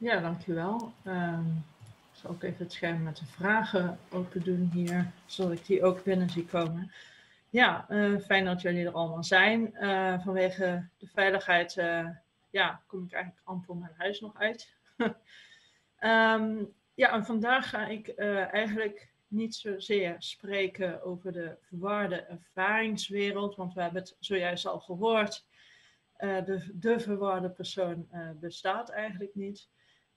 Ja, dankjewel. Um, ik zal ook even het scherm met de vragen open doen hier, zodat ik die ook binnen zie komen. Ja, uh, fijn dat jullie er allemaal zijn. Uh, vanwege de veiligheid uh, ja, kom ik eigenlijk amper mijn huis nog uit. um, ja, en vandaag ga ik eigenlijk niet zozeer spreken over de verwarde ervaringswereld, want we hebben het zojuist al gehoord. de, de verwarde persoon bestaat eigenlijk niet.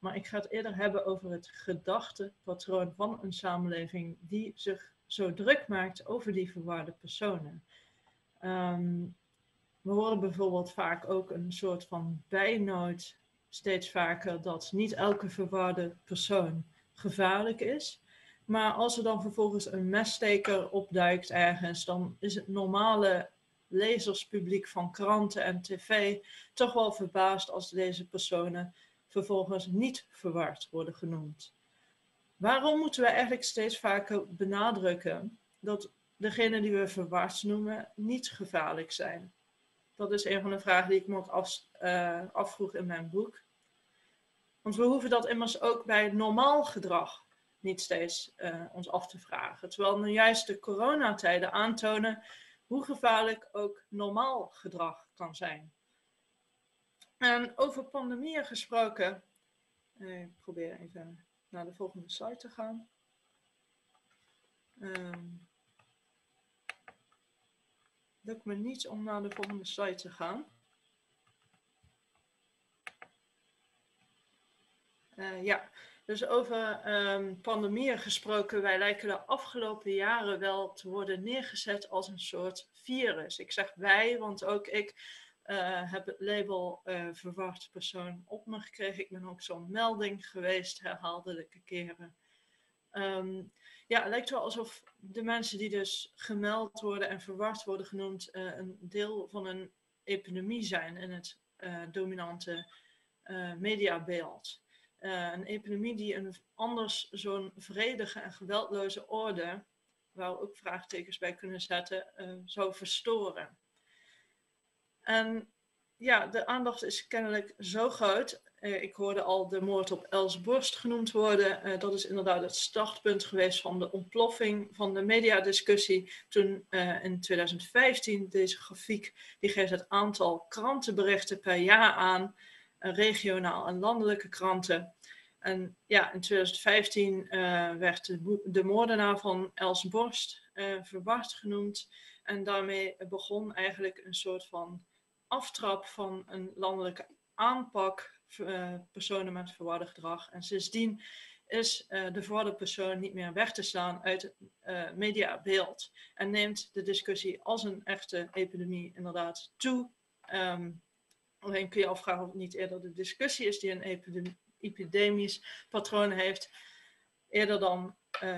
Maar ik ga het eerder hebben over het gedachtepatroon van een samenleving die zich zo druk maakt over die verwarde personen. Um, we horen bijvoorbeeld vaak ook een soort van bijnoot steeds vaker dat niet elke verwarde persoon gevaarlijk is. Maar als er dan vervolgens een messteker opduikt ergens, dan is het normale lezerspubliek van kranten en tv toch wel verbaasd als deze personen vervolgens niet verward worden genoemd. Waarom moeten we eigenlijk steeds vaker benadrukken dat degenen die we verward noemen niet gevaarlijk zijn? Dat is een van de vragen die ik me ook uh, afvroeg in mijn boek. Want we hoeven dat immers ook bij normaal gedrag niet steeds uh, ons af te vragen. Terwijl nu juist de coronatijden aantonen hoe gevaarlijk ook normaal gedrag kan zijn. En over pandemieën gesproken, eh, ik probeer even naar de volgende slide te gaan. Um, lukt me niet om naar de volgende slide te gaan. Uh, ja, dus over um, pandemieën gesproken, wij lijken de afgelopen jaren wel te worden neergezet als een soort virus. Ik zeg wij, want ook ik uh, heb het label uh, verwacht persoon op me gekregen. Ik ben ook zo'n melding geweest, herhaaldelijke keren. Um, ja, het lijkt wel alsof de mensen die dus gemeld worden en verwacht worden genoemd, uh, een deel van een epidemie zijn in het dominante mediabeeld. een epidemie die een anders zo'n vredige en geweldloze orde, waar we ook vraagtekens bij kunnen zetten, zou verstoren. En ja, de aandacht is kennelijk zo groot. Uh, ik hoorde al de moord op Els Borst genoemd worden. Uh, dat is inderdaad het startpunt geweest van de ontploffing van de mediadiscussie. Toen uh, in 2015 deze grafiek, die geeft het aantal krantenberichten per jaar aan. regionaal en landelijke kranten. En ja, in 2015 werd de, de, moordenaar van Els Borst verwacht genoemd. En daarmee begon eigenlijk een soort van aftrap van een landelijke aanpak uh, personen met verwarde gedrag. En sindsdien is uh, de verwarde persoon niet meer weg te slaan uit het uh, mediabeeld. En neemt de discussie als een echte epidemie inderdaad toe. Um, alleen kun je afvragen of het niet eerder de discussie is die een epidemisch patroon heeft. Eerder dan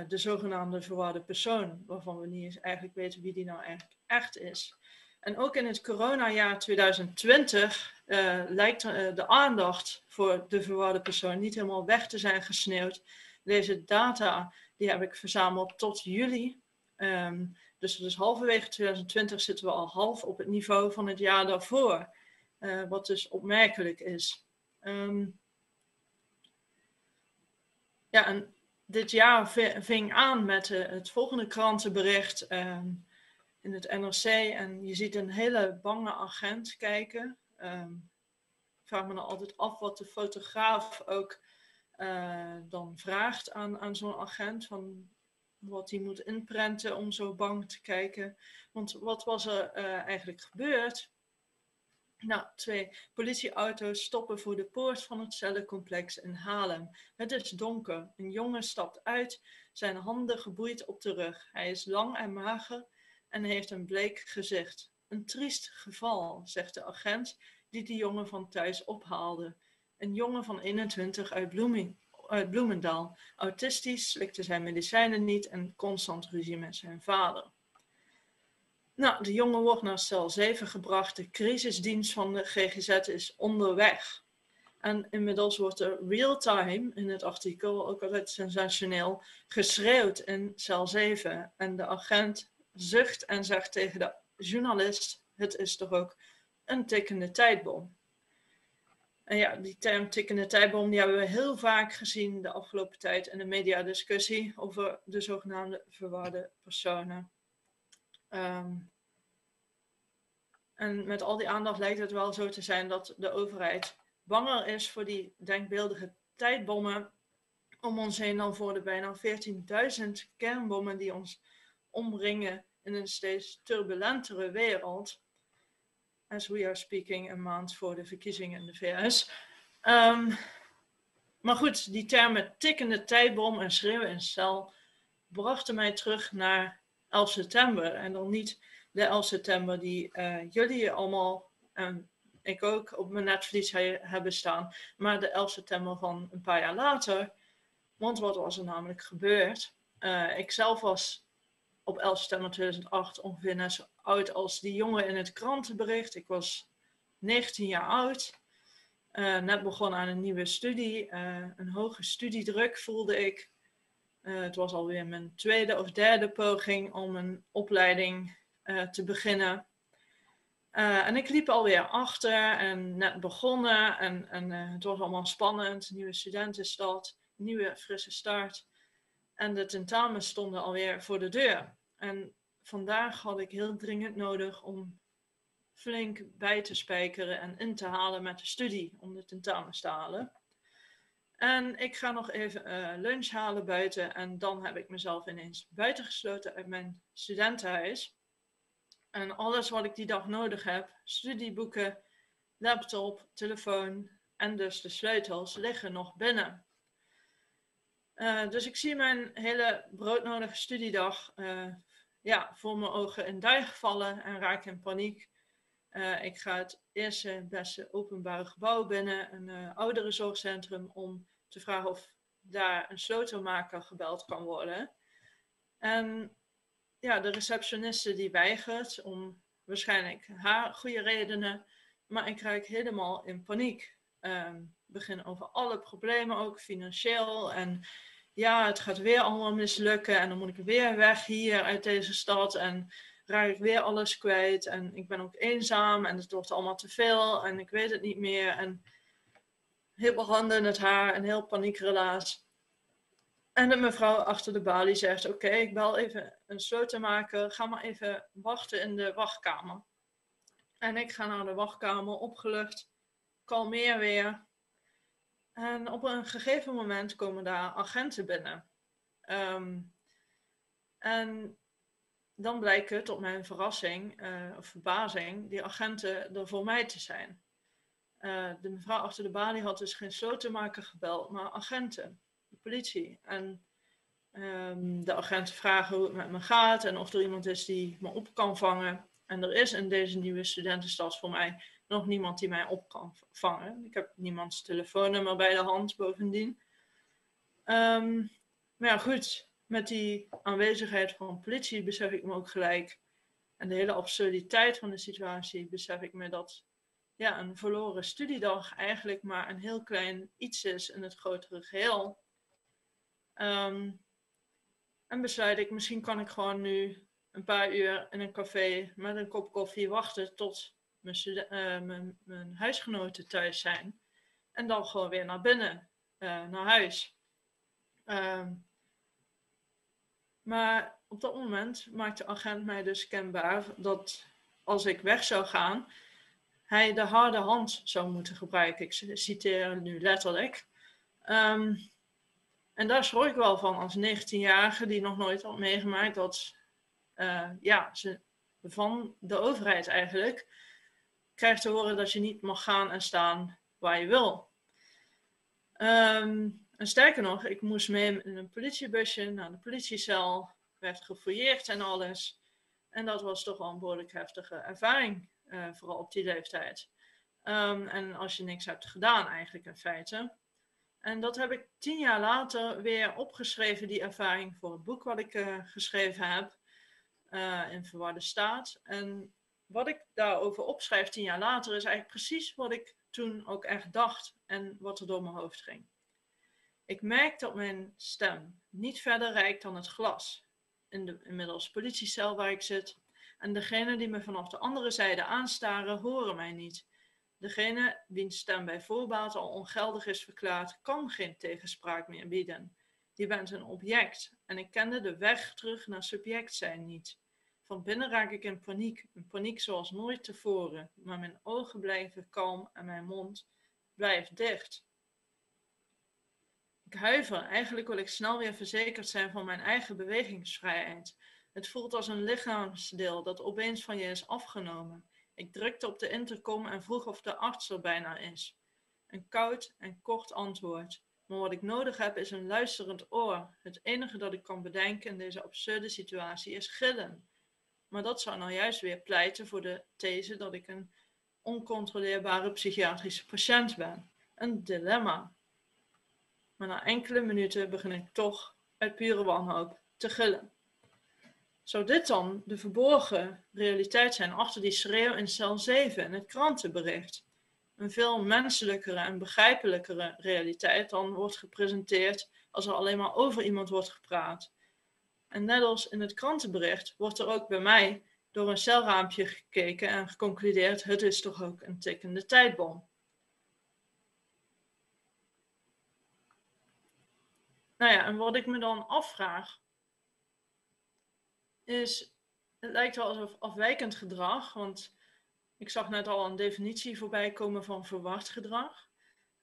de zogenaamde verwarde persoon, waarvan we niet eens eigenlijk weten wie die nou eigenlijk echt is. En ook in het coronajaar 2020 uh, eh, lijkt uh, de aandacht voor de verwarde persoon niet helemaal weg te zijn gesneeuwd. Deze data die heb ik verzameld tot juli. Um, dus, dus halverwege 2020 zitten we al half op het niveau van het jaar daarvoor. Uh, wat dus opmerkelijk is. Um, ja, en dit jaar ving aan met het volgende krantenbericht. Um, in het NRC en je ziet een hele bange agent kijken. Um, ik vraag me dan altijd af wat de fotograaf ook uh, dan vraagt aan, aan zo'n agent. Van wat hij moet inprenten om zo bang te kijken. Want wat was er uh, eigenlijk gebeurd? Nou, twee politieauto's stoppen voor de poort van het cellencomplex in Haarlem. Het is donker. Een jongen stapt uit, zijn handen geboeid op de rug. Hij is lang en mager en heeft een bleek gezicht. Een triest geval, zegt de agent die de jongen van thuis ophaalde. Een jongen van 21 uit, uit Bloemendaal. Autistisch, slikte zijn medicijnen niet en constant ruzie met zijn vader. Nou, de jongen wordt naar cel 7 gebracht. De crisisdienst van de GGZ is onderweg. En inmiddels wordt er real-time in het artikel, ook altijd sensationeel, geschreeuwd in cel 7. En de agent zucht en zegt tegen de journalist: Het is toch ook een tikkende tijdbom. En ja, die term tikkende tijdbom, die hebben we heel vaak gezien de afgelopen tijd in de mediadiscussie over de zogenaamde verwarde personen. Ehm, en met al die aandacht lijkt het wel zo te zijn dat de overheid banger is voor die denkbeeldige tijdbommen om ons heen dan voor de bijna 14.000 kernbommen die ons omringen in een steeds turbulentere wereld. As we are speaking, een maand voor de verkiezingen in de VS. Ehm, maar goed, die termen tikkende tijdbom en schreeuwen in cel brachten mij terug naar 11 september. En dan niet de 11 september die uh, jullie allemaal, en ik ook, op mijn netvlies hebben staan. Maar de 11 september van een paar jaar later. Want wat was er namelijk gebeurd? Uh, ik zelf was op 11 september 2008 ongeveer net zo oud als die jongen in het krantenbericht. Ik was 19 jaar oud. Uh, net begonnen aan een nieuwe studie. Uh, een hoge studiedruk voelde ik. Uh, het was alweer mijn tweede of derde poging om een opleiding te beginnen. en ik liep alweer achter en net begonnen. En, en het was allemaal spannend. Nieuwe studentenstad, nieuwe frisse start. En de tentamens stonden alweer voor de deur. En vandaag had ik heel dringend nodig om flink bij te spijkeren en in te halen met de studie om de tentamens te halen. En ik ga nog even uh, lunch halen buiten en dan heb ik mezelf ineens buitengesloten uit mijn studentenhuis. En alles wat ik die dag nodig heb, studieboeken, laptop, telefoon en dus de sleutels, liggen nog binnen. Uh, dus ik zie mijn hele broodnodige studiedag uh, ja, voor mijn ogen in duig vallen en raak in paniek. Uh, ik ga het eerste beste openbare gebouw binnen, een ouderenzorgcentrum, om te vragen of daar een slotenmaker gebeld kan worden. En ja, de receptioniste die weigert, om waarschijnlijk haar goede redenen, maar ik raak helemaal in paniek. Um, begin over alle problemen, ook financieel. En ja, het gaat weer allemaal mislukken en dan moet ik weer weg hier uit deze stad en raak ik weer alles kwijt. En ik ben ook eenzaam en het wordt allemaal te veel en ik weet het niet meer. En heel veel handen in het haar, een heel paniekrelaas. En de mevrouw achter de balie zegt, oké, ik bel even een slotenmaker, ga maar even wachten in de wachtkamer. En ik ga naar de wachtkamer, opgelucht, kalmeer weer. En op een gegeven moment komen daar agenten binnen. Um, en dan blijken tot mijn verrassing uh, of verbazing die agenten er voor mij te zijn. Uh, de mevrouw achter de balie had dus geen slotenmaker gebeld, maar agenten, de politie. En um, de agenten vragen hoe het met me gaat en of er iemand is die me op kan vangen. En er is in deze nieuwe studentenstad voor mij nog niemand die mij op kan vangen. Ik heb niemands telefoonnummer bij de hand bovendien. Um, maar ja, goed, met die aanwezigheid van politie besef ik me ook gelijk. En de hele absurditeit van de situatie besef ik me dat ja, een verloren studiedag eigenlijk maar een heel klein iets is in het grotere geheel. Um, en besluit ik, misschien kan ik gewoon nu een paar uur in een café met een kop koffie wachten tot mijn, uh, mijn, mijn, huisgenoten thuis zijn. En dan gewoon weer naar binnen, uh, naar huis. Uh, maar op dat moment maakt de agent mij dus kenbaar dat als ik weg zou gaan, hij de harde hand zou moeten gebruiken. Ik citeer nu letterlijk. Um, en daar schrok ik wel van als 19-jarige die nog nooit had meegemaakt dat uh, ja, ze van de overheid eigenlijk krijgt te horen dat je niet mag gaan en staan waar je wil. Um, en sterker nog, ik moest mee in een politiebusje naar de politiecel, werd gefouilleerd en alles. En dat was toch wel een behoorlijk heftige ervaring, uh, vooral op die leeftijd. Um, en als je niks hebt gedaan, eigenlijk in feite. En dat heb ik tien jaar later weer opgeschreven, die ervaring, voor het boek wat ik uh, geschreven heb, uh, in verwarde staat. En wat ik daarover opschrijf tien jaar later, is eigenlijk precies wat ik toen ook echt dacht en wat er door mijn hoofd ging. Ik merk dat mijn stem niet verder reikt dan het glas in de inmiddels politiecel waar ik zit. En degenen die me vanaf de andere zijde aanstaren, horen mij niet. Degene wiens stem bij voorbaat al ongeldig is verklaard, kan geen tegenspraak meer bieden. Je bent een object en ik kende de weg terug naar subject zijn niet. Van binnen raak ik in paniek, een paniek zoals nooit tevoren, maar mijn ogen blijven kalm en mijn mond blijft dicht. Ik huiver, eigenlijk wil ik snel weer verzekerd zijn van mijn eigen bewegingsvrijheid. Het voelt als een lichaamsdeel dat opeens van je is afgenomen. Ik drukte op de intercom en vroeg of de arts er bijna is. Een koud en kort antwoord. Maar wat ik nodig heb is een luisterend oor. Het enige dat ik kan bedenken in deze absurde situatie is gillen. Maar dat zou nou juist weer pleiten voor de these dat ik een oncontroleerbare psychiatrische patiënt ben. Een dilemma. Maar na enkele minuten begin ik toch uit pure wanhoop te gillen. Zou dit dan de verborgen realiteit zijn achter die schreeuw in cel 7 in het krantenbericht? Een veel menselijkere en begrijpelijkere realiteit dan wordt gepresenteerd als er alleen maar over iemand wordt gepraat. En net als in het krantenbericht wordt er ook bij mij door een celraampje gekeken en geconcludeerd: het is toch ook een tikkende tijdbom. Nou ja, en wat ik me dan afvraag, is, het lijkt wel alsof afwijkend gedrag, want ik zag net al een definitie voorbij komen van verwacht gedrag.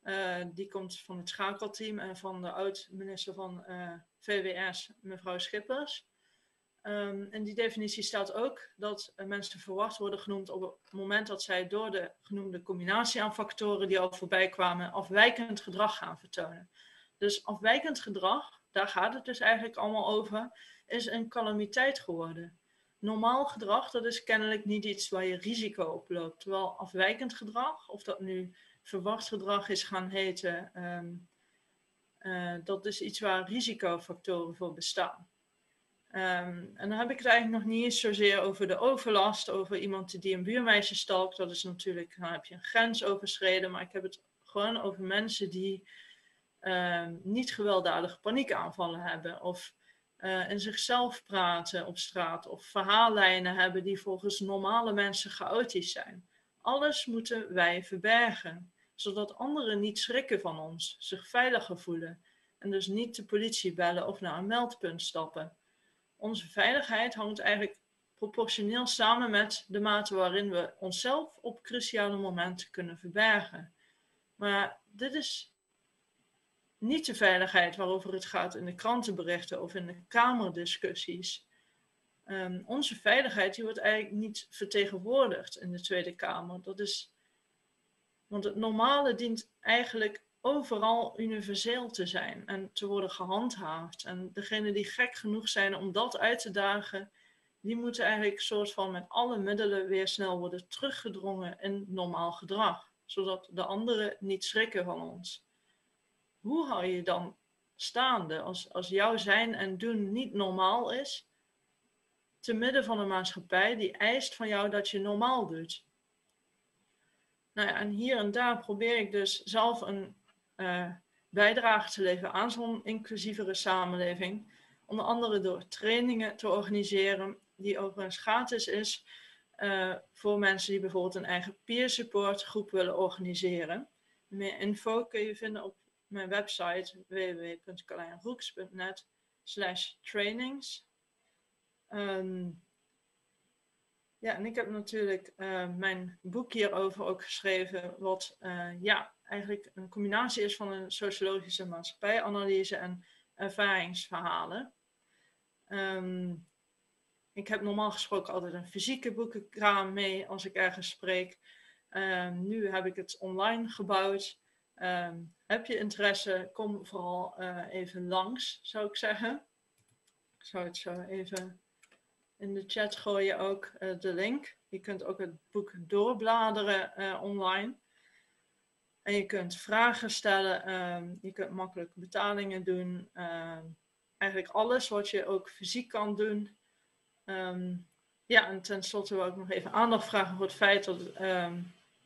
Uh, die komt van het schakelteam en van de oud-minister van eh, VWS, mevrouw Schippers. Um, in die definitie staat ook dat mensen verwacht worden genoemd op het moment dat zij door de genoemde combinatie aan factoren die al voorbij kwamen, afwijkend gedrag gaan vertonen. Dus afwijkend gedrag, daar gaat het dus eigenlijk allemaal over, is een calamiteit geworden. Normaal gedrag, dat is kennelijk niet iets waar je risico op loopt. Terwijl afwijkend gedrag, of dat nu verwacht gedrag is gaan heten, um, uh, dat is iets waar risicofactoren voor bestaan. Um, en dan heb ik het eigenlijk nog niet zozeer over de overlast, over iemand die een buurmeisje stalkt. Dat is natuurlijk, dan heb je een grens overschreden. Maar ik heb het gewoon over mensen die um, niet gewelddadige paniekaanvallen hebben. Of uh, in zichzelf praten op straat. Of verhaallijnen hebben die volgens normale mensen chaotisch zijn. Alles moeten wij verbergen, zodat anderen niet schrikken van ons, zich veiliger voelen. En dus niet de politie bellen of naar een meldpunt stappen onze veiligheid hangt eigenlijk proportioneel samen met de mate waarin we onszelf op cruciale momenten kunnen verbergen. Maar dit is niet de veiligheid waarover het gaat in de krantenberichten of in de kamerdiscussies. Um, onze veiligheid die wordt eigenlijk niet vertegenwoordigd in de Tweede Kamer. Dat is, want het normale dient eigenlijk overal universeel te zijn en te worden gehandhaafd. En degenen die gek genoeg zijn om dat uit te dagen, die moeten eigenlijk soort van met alle middelen weer snel worden teruggedrongen in normaal gedrag, zodat de anderen niet schrikken van ons. Hoe hou je dan staande als, als jouw zijn en doen niet normaal is, te midden van een maatschappij die eist van jou dat je normaal doet? Nou en hier en daar probeer ik dus zelf een uh, bijdrage te leveren aan zo'n inclusievere samenleving. Onder andere door trainingen te organiseren, die overigens gratis is uh, voor mensen die bijvoorbeeld een eigen peer support groep willen organiseren. Meer info kun je vinden op mijn website www.carlijnroeks.net slash trainings. Um, ja, en ik heb natuurlijk uh, mijn boek hierover ook geschreven, wat uh, ja, eigenlijk een combinatie is van een sociologische maatschappijanalyse en ervaringsverhalen. Um, ik heb normaal gesproken altijd een fysieke boekenkraam mee als ik ergens spreek. Um, nu heb ik het online gebouwd. Um, heb je interesse, kom vooral uh, even langs, zou ik zeggen. Ik zou het zo even in de chat gooien ook uh, de link. Je kunt ook het boek doorbladeren uh, online. En je kunt vragen stellen, um, je kunt makkelijk betalingen doen. Um, eigenlijk alles wat je ook fysiek kan doen. Um, ja, en tenslotte wil ik nog even aandacht vragen voor het feit dat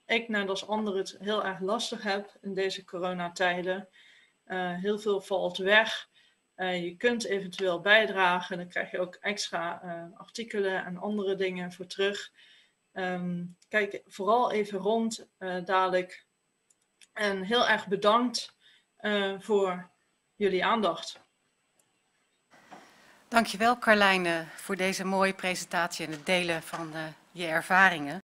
ik, net als anderen, het heel erg lastig heb in deze coronatijden. Uh, heel veel valt weg. Je kunt eventueel bijdragen, dan krijg je ook extra uh, artikelen en andere dingen voor terug. Ehm, kijk vooral even rond uh, dadelijk. En heel erg bedankt uh, voor jullie aandacht. Dankjewel Carlijne voor deze mooie presentatie en het delen van je ervaringen.